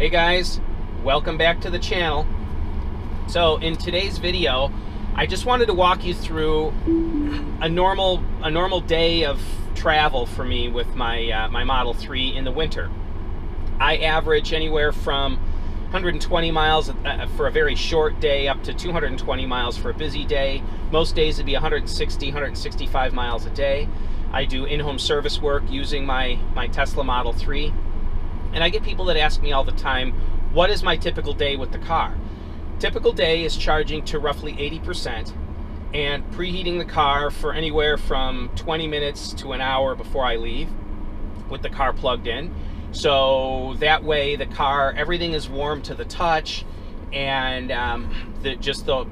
Hey guys, welcome back to the channel. So in today's video, I just wanted to walk you through a normal a normal day of travel for me with my uh, my Model 3 in the winter. I average anywhere from 120 miles uh, for a very short day up to 220 miles for a busy day. Most days it'd be 160, 165 miles a day. I do in-home service work using my, my Tesla Model 3. And I get people that ask me all the time, what is my typical day with the car? Typical day is charging to roughly 80% and preheating the car for anywhere from 20 minutes to an hour before I leave with the car plugged in so that way the car, everything is warm to the touch and um, the, just the,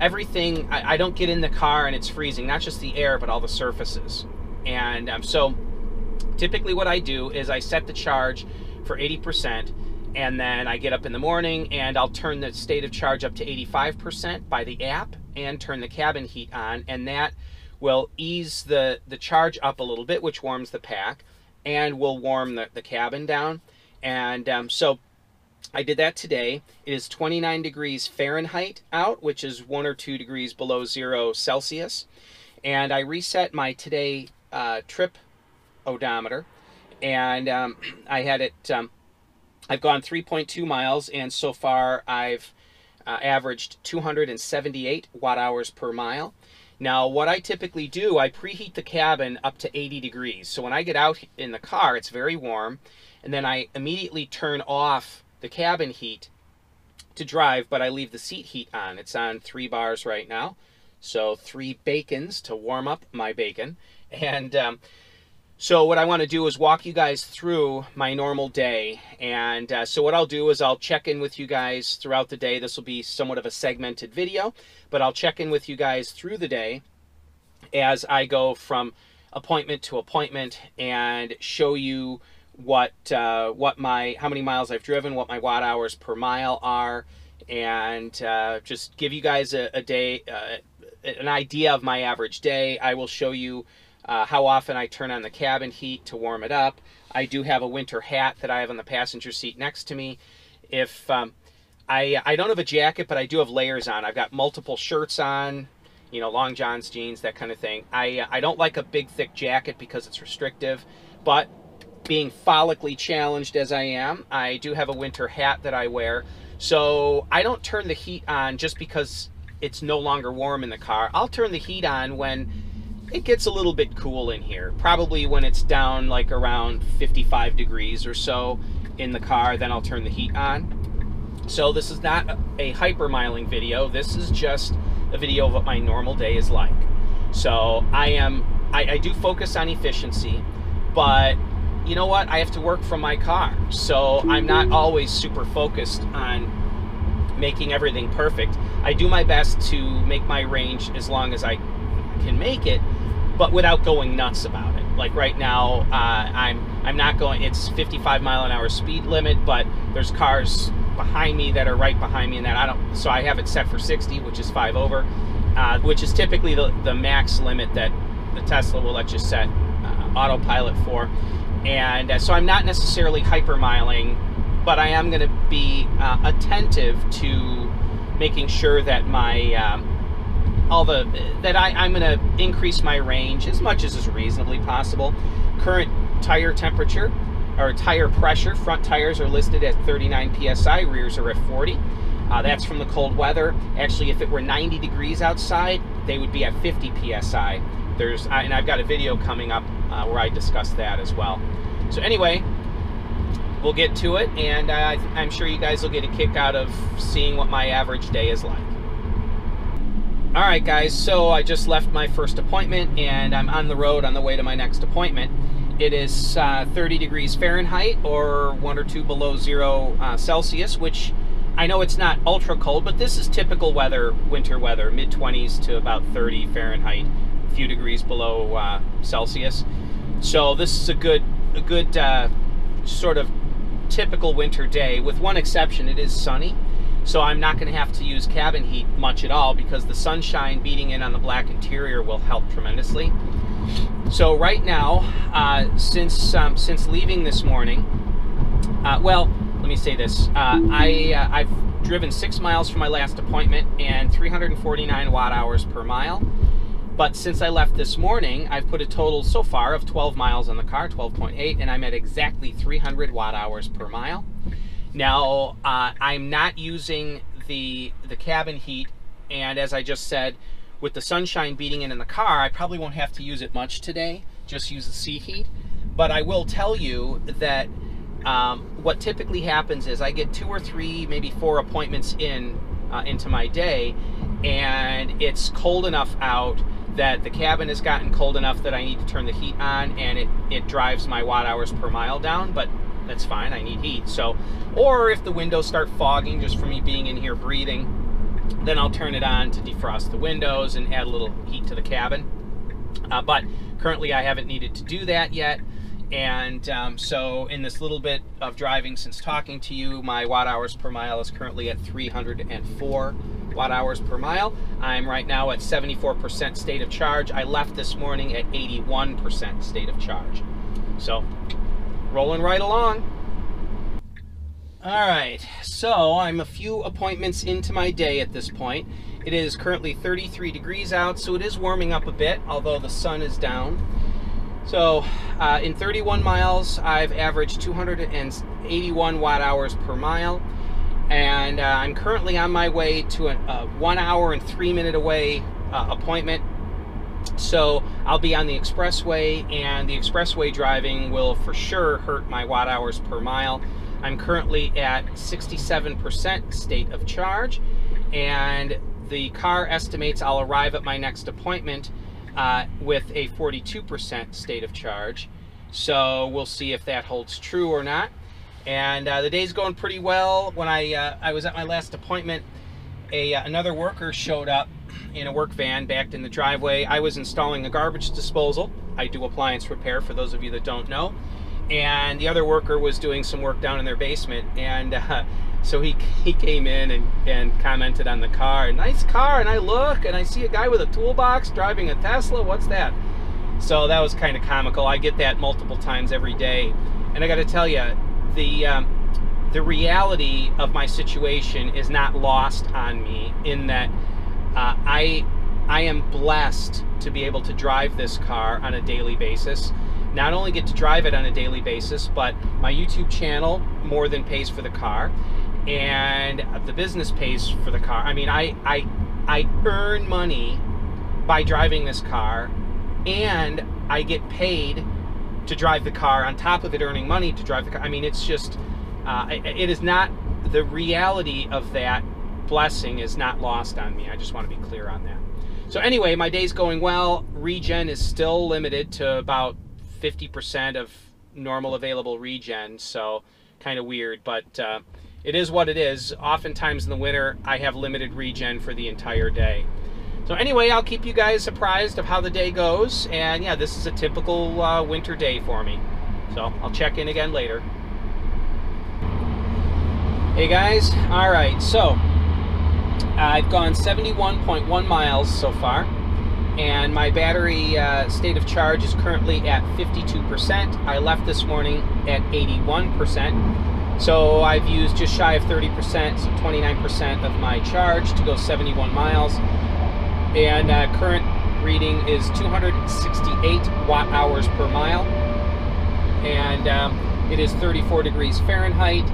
everything, I, I, don't get in the car and it's freezing, not just the air, but all the surfaces. And um, so typically what I do is I set the charge for 80% and then I get up in the morning and I'll turn the state of charge up to 85% by the app and turn the cabin heat on and that will ease the, the charge up a little bit, which warms the pack and will warm the, the cabin down. And um, so I did that today. It is 29 degrees Fahrenheit out, which is one or two degrees below zero Celsius. And I reset my today uh, trip odometer, and um, I had it. Um, I've gone 3.2 miles, and so far I've uh, averaged 278 watt hours per mile. Now, what I typically do, I preheat the cabin up to 80 degrees. So when I get out in the car, it's very warm. And then I immediately turn off the cabin heat to drive, but I leave the seat heat on. It's on three bars right now. So three bacons to warm up my bacon. And um, so what I want to do is walk you guys through my normal day. And uh, so what I'll do is I'll check in with you guys throughout the day. This will be somewhat of a segmented video, but I'll check in with you guys through the day as I go from appointment to appointment and show you what uh, what my how many miles I've driven, what my watt hours per mile are, and uh, just give you guys a, a day uh, an idea of my average day. I will show you uh, how often I turn on the cabin heat to warm it up. I do have a winter hat that I have on the passenger seat next to me. If um, I, I don't have a jacket, but I do have layers on. I've got multiple shirts on, you know, long johns, jeans, that kind of thing. I, I don't like a big, thick jacket because it's restrictive, but being follically challenged as I am, I do have a winter hat that I wear. So I don't turn the heat on just because it's no longer warm in the car. I'll turn the heat on when it gets a little bit cool in here. Probably when it's down like around 55 degrees or so in the car, then I'll turn the heat on. So this is not a hypermiling video. This is just a video of what my normal day is like. So I am, I, I do focus on efficiency, but you know what? I have to work from my car. So I'm not always super focused on making everything perfect. I do my best to make my range as long as I can make it, but without going nuts about it. Like right now, uh, I'm I'm not going. It's 55 mile an hour speed limit, but there's cars behind me that are right behind me, and that I don't. So I have it set for 60, which is five over, uh, which is typically the the max limit that the Tesla will let you set uh, autopilot for. And uh, so I'm not necessarily hypermiling, but I am going to be uh, attentive to making sure that my um, all the that I, I'm going to increase my range as much as is reasonably possible. Current tire temperature or tire pressure, front tires are listed at 39 psi, rears are at 40. Uh, that's from the cold weather. Actually, if it were 90 degrees outside, they would be at 50 psi. There's and I've got a video coming up uh, where I discuss that as well. So anyway, we'll get to it, and uh, I'm sure you guys will get a kick out of seeing what my average day is like. All right, guys, so I just left my first appointment and I'm on the road on the way to my next appointment. It is uh, 30 degrees Fahrenheit or one or two below zero uh, Celsius, which I know it's not ultra cold, but this is typical weather, winter weather, mid 20s to about 30 Fahrenheit, a few degrees below uh, Celsius. So this is a good, a good uh, sort of typical winter day, with one exception. It is sunny. So I'm not going to have to use cabin heat much at all because the sunshine beating in on the black interior will help tremendously. So right now, uh, since um, since leaving this morning, uh, well, let me say this. Uh, I uh, I've driven six miles from my last appointment and 349 watt hours per mile. But since I left this morning, I've put a total so far of 12 miles on the car, 12.8, and I'm at exactly 300 watt hours per mile. Now, uh, I'm not using the the cabin heat, and as I just said, with the sunshine beating in in the car, I probably won't have to use it much today. Just use the seat heat. But I will tell you that um, what typically happens is I get two or three, maybe four appointments in uh, into my day, and it's cold enough out that the cabin has gotten cold enough that I need to turn the heat on, and it it drives my watt hours per mile down. But that's fine. I need heat. So, or if the windows start fogging just from me being in here breathing, then I'll turn it on to defrost the windows and add a little heat to the cabin. Uh, but currently, I haven't needed to do that yet. And um, so in this little bit of driving since talking to you, my watt hours per mile is currently at 304 watt hours per mile. I'm right now at 74% state of charge. I left this morning at 81% state of charge. So rolling right along. All right, so I'm a few appointments into my day at this point. It is currently 33 degrees out, so it is warming up a bit, although the sun is down. So uh, in 31 miles, I've averaged 281 watt hours per mile. And uh, I'm currently on my way to a, one hour and three minute away uh, appointment. So I'll be on the expressway, and the expressway driving will for sure hurt my watt hours per mile. I'm currently at 67% state of charge, and the car estimates I'll arrive at my next appointment uh, with a 42% state of charge. So we'll see if that holds true or not. And uh, the day's going pretty well. When I uh, I was at my last appointment, a uh, another worker showed up in a work van backed in the driveway. I was installing a garbage disposal. I do appliance repair for those of you that don't know. And the other worker was doing some work down in their basement. And uh, so he, he came in and, and commented on the car. Nice car. And I look and I see a guy with a toolbox driving a Tesla. What's that? So that was kind of comical. I get that multiple times every day. And I got to tell you, the, um, the reality of my situation is not lost on me in that uh, I, I am blessed to be able to drive this car on a daily basis not only get to drive it on a daily basis, but my YouTube channel more than pays for the car and the business pays for the car. I mean, I I I earn money by driving this car, and I get paid to drive the car. On top of it, earning money to drive the car. I mean, it's just uh, it is not the reality of that blessing is not lost on me. I just want to be clear on that. So anyway, my day's going well. Regen is still limited to about 50% of normal available regen. So kind of weird, but. Uh, it is what it is. Oftentimes in the winter, I have limited regen for the entire day. So anyway, I'll keep you guys surprised of how the day goes. And yeah, this is a typical uh, winter day for me. So I'll check in again later. Hey guys, all right, so I've gone 71.1 miles so far, and my battery uh, state of charge is currently at 52%. I left this morning at 81%. So I've used just shy of 30%, so 29% of my charge to go 71 miles. And uh, current reading is 268 watt hours per mile. And um, it is 34 degrees Fahrenheit.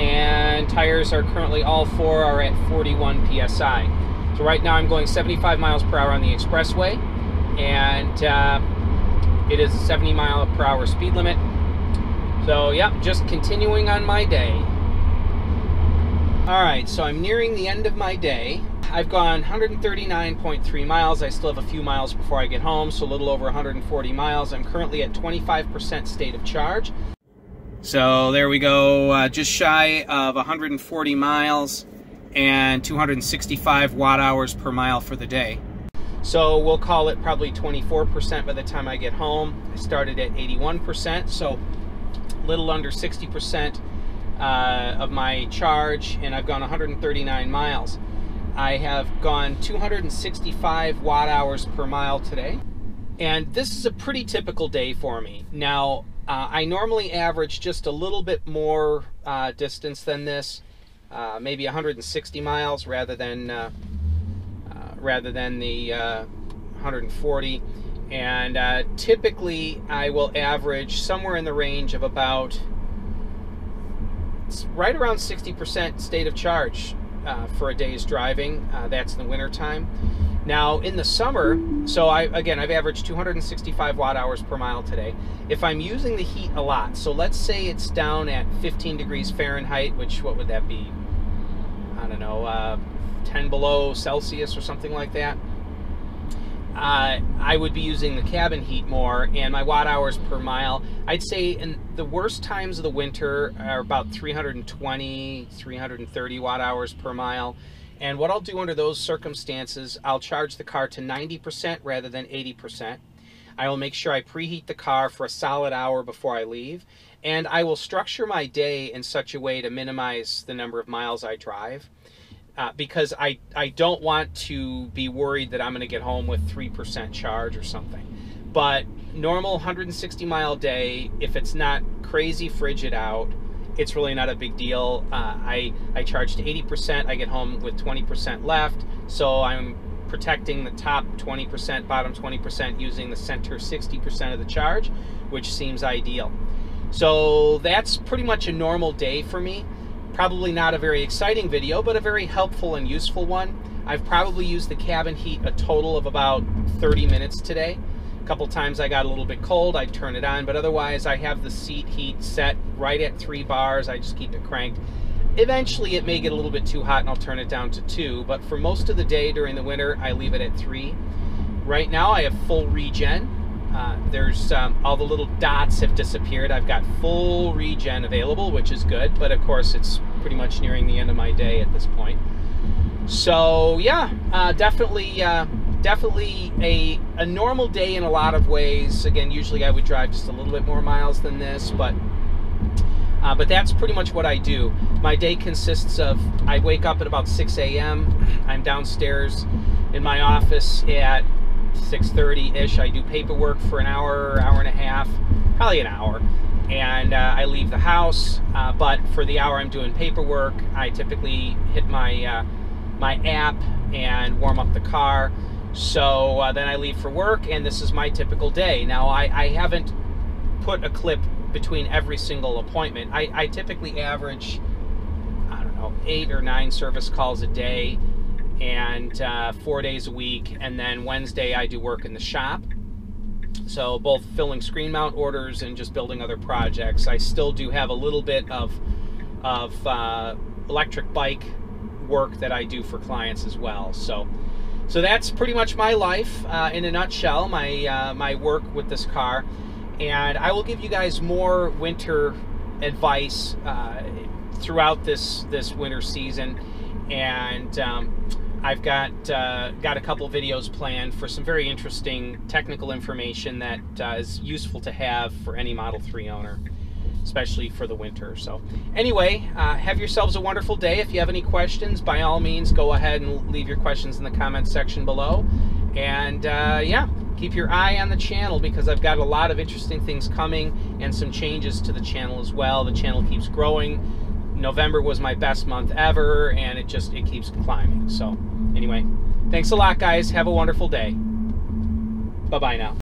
And tires are currently, all four are at 41 PSI. So right now I'm going 75 miles per hour on the expressway. And uh, it is a 70 mile per hour speed limit. So, yep, just continuing on my day. Alright, so I'm nearing the end of my day. I've gone 139.3 miles. I still have a few miles before I get home, so a little over 140 miles. I'm currently at 25% state of charge. So there we go, uh, just shy of 140 miles and 265 watt hours per mile for the day. So we'll call it probably 24% by the time I get home. I started at 81%, so a little under 60% uh, of my charge, and I've gone 139 miles. I have gone 265 watt hours per mile today, And this is a pretty typical day for me. Now, uh, I normally average just a little bit more uh, distance than this, uh, maybe 160 miles rather than uh, uh, rather than the 140. And typically, I will average somewhere in the range of about right around 60% state of charge for a day's driving. that's in the wintertime. Now in the summer, so I again I've averaged 265 watt hours per mile today. If I'm using the heat a lot, so let's say it's down at 15 degrees Fahrenheit, which what would that be? I don't know, uh, 10 below Celsius or something like that. Uh, I would be using the cabin heat more, and my watt hours per mile, I'd say in the worst times of the winter are about 320, 330 watt hours per mile. And what I'll do under those circumstances, I'll charge the car to 90% rather than 80%. I will make sure I preheat the car for a solid hour before I leave. And I will structure my day in such a way to minimize the number of miles I drive. Uh, because I, I don't want to be worried that I'm going to get home with 3% charge or something. But normal 160 mile day, if it's not crazy frigid out, it's really not a big deal. Uh, I, I charged 80%, I get home with 20% left, so I'm protecting the top 20%, bottom 20% using the center 60% of the charge, which seems ideal. So that's pretty much a normal day for me. Probably not a very exciting video, but a very helpful and useful one. I've probably used the cabin heat a total of about 30 minutes today couple times I got a little bit cold, I'd turn it on, but otherwise I have the seat heat set right at three bars. I just keep it cranked. Eventually it may get a little bit too hot and I'll turn it down to two, but for most of the day during the winter, I leave it at three. Right now I have full regen. Uh, there's um, all the little dots have disappeared. I've got full regen available, which is good, but of course it's pretty much nearing the end of my day at this point. So yeah, uh, definitely uh, definitely a, a normal day in a lot of ways. Again, usually I would drive just a little bit more miles than this, but uh, but that's pretty much what I do. My day consists of I wake up at about 6 a.m. I'm downstairs in my office at 6:30 ish. I do paperwork for an hour, hour and a half, probably an hour, and uh, I leave the house. Uh, but for the hour I'm doing paperwork, I typically hit my uh, my app and warm up the car. So uh, then I leave for work, and this is my typical day. Now, I, I haven't put a clip between every single appointment. I, I typically average, I don't know, eight or nine service calls a day and uh, four days a week. And then Wednesday, I do work in the shop. So both filling screen mount orders and just building other projects. I still do have a little bit of, of uh, electric bike work that I do for clients as well. So so that's pretty much my life uh, in a nutshell, my, uh, my work with this car. And I will give you guys more winter advice uh, throughout this, this winter season. And um, I've got, uh, got a couple videos planned for some very interesting technical information that uh, is useful to have for any Model 3 owner especially for the winter. So, anyway, uh, have yourselves a wonderful day. If you have any questions, by all means, go ahead and leave your questions in the comments section below. And uh, yeah, keep your eye on the channel because I've got a lot of interesting things coming and some changes to the channel as well. The channel keeps growing. November was my best month ever, and it just it keeps climbing. So, anyway, thanks a lot, guys. Have a wonderful day. Bye bye now.